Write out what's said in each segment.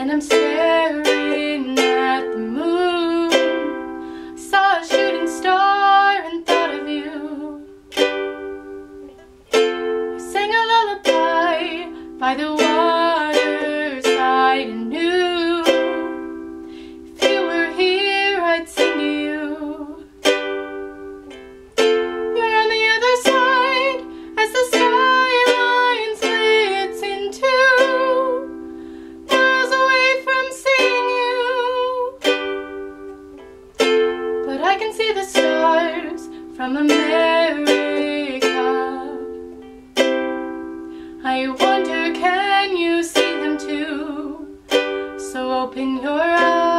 and I'm staring at the moon. Saw a shooting star and thought of you. Sang a lullaby by the waterside can see the stars from America. I wonder, can you see them too? So open your eyes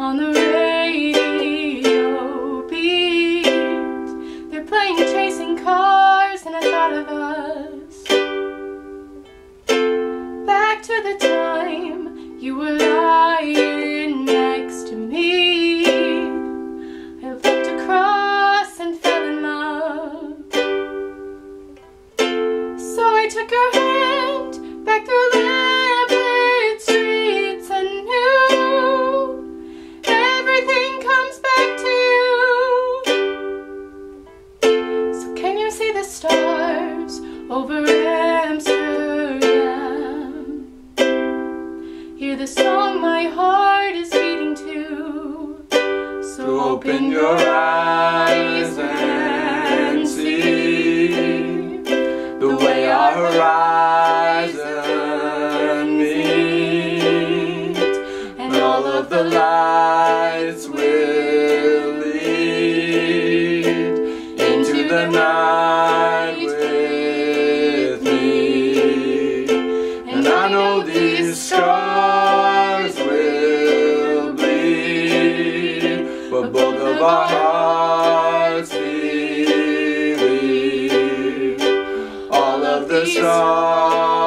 on the radio beat. They're playing chasing cars, and I thought of us. Back to the time you were lying next to me. I looked across and fell in love. So I took your over Amsterdam? Hear the song my heart is beating to. So open your eyes and see the way our horizon meet, and all of the lights know these stars will bleed, but both of our hearts believe. All of the stars